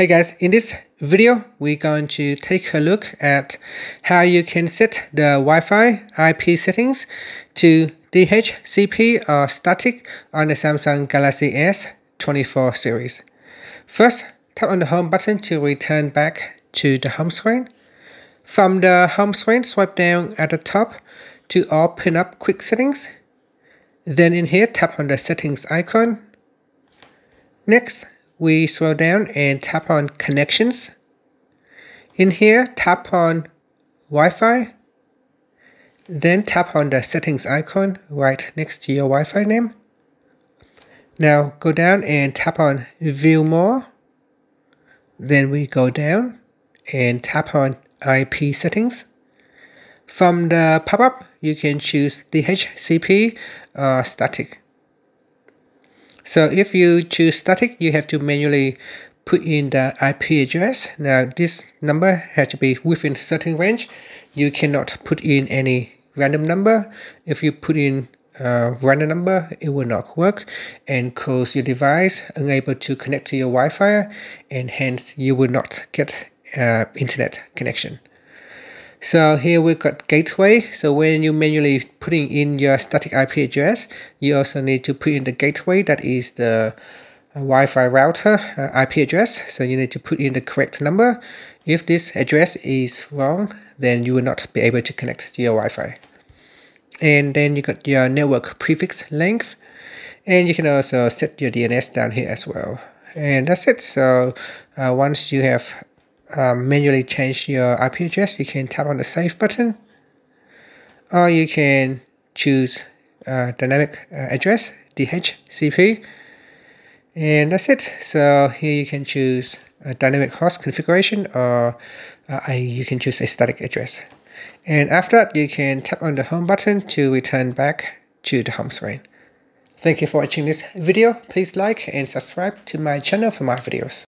Hey guys, in this video, we're going to take a look at how you can set the Wi-Fi IP settings to DHCP or static on the Samsung Galaxy S24 series. First, tap on the home button to return back to the home screen. From the home screen, swipe down at the top to open up quick settings. Then in here, tap on the settings icon. Next, we scroll down and tap on connections. In here, tap on Wi-Fi. Then tap on the settings icon right next to your Wi-Fi name. Now go down and tap on view more. Then we go down and tap on IP settings. From the pop-up, you can choose DHCP or uh, static. So if you choose static, you have to manually put in the IP address. Now this number has to be within certain range. You cannot put in any random number. If you put in a random number, it will not work and cause your device unable to connect to your Wi-Fi and hence you will not get uh, internet connection. So here we've got gateway. So when you manually putting in your static IP address, you also need to put in the gateway that is the uh, Wi-Fi router uh, IP address. So you need to put in the correct number. If this address is wrong, then you will not be able to connect to your Wi-Fi. And then you got your network prefix length. And you can also set your DNS down here as well. And that's it. So uh, once you have um, manually change your IP address, you can tap on the save button, or you can choose uh, dynamic uh, address DHCP, and that's it. So here you can choose a dynamic host configuration, or uh, you can choose a static address. And after that, you can tap on the home button to return back to the home screen. Thank you for watching this video. Please like and subscribe to my channel for more videos.